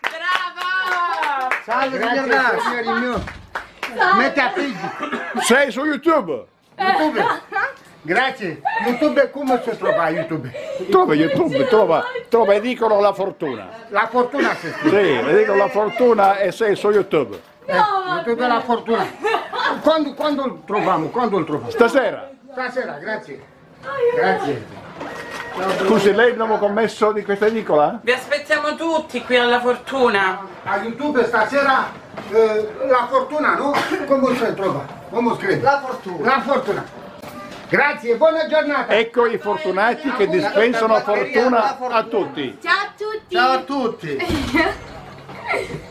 Brava! Salve Grazie, signor signori mio. Mette a figli. Sei su YouTube? YouTube. Grazie. YouTube come si trova YouTube? Trova YouTube, trova, trova e dicono la fortuna. La fortuna si scrive. Sì, dicono la fortuna e sei su YouTube. Eh, no, YouTube la fortuna. Quando, quando lo troviamo? Quando lo troviamo? Stasera. Stasera, grazie. Grazie. Scusi, lei il nuovo commesso di questa edicola? Vi aspetto aspettiamo tutti qui alla fortuna. A YouTube stasera eh, la fortuna, no? Come si trova? Come scrive? La fortuna. La fortuna. Grazie, buona giornata. Ecco i fortunati che dispensano fortuna a tutti. Ciao a tutti! Ciao a tutti.